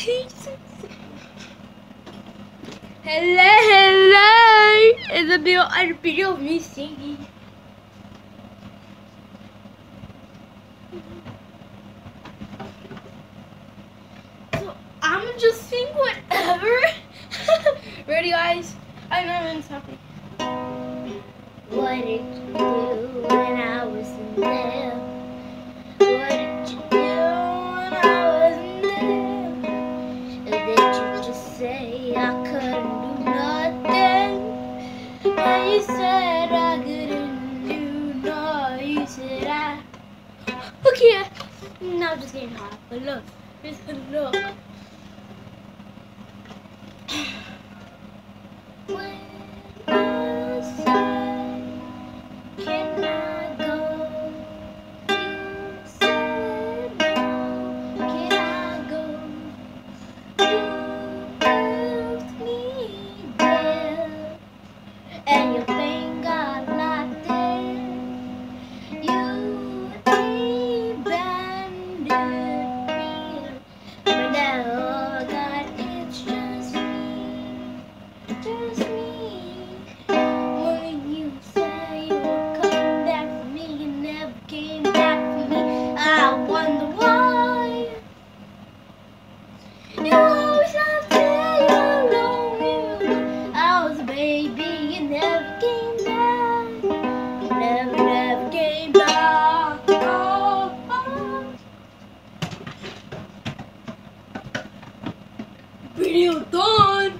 hello, hello. It's a video, a video of me singing. So I'm just sing whatever. Ready, guys? I know I'm happy. What said I couldn't do no, you said I. Okay. Now I'm just getting hot, but look, just look. vídeo Dono!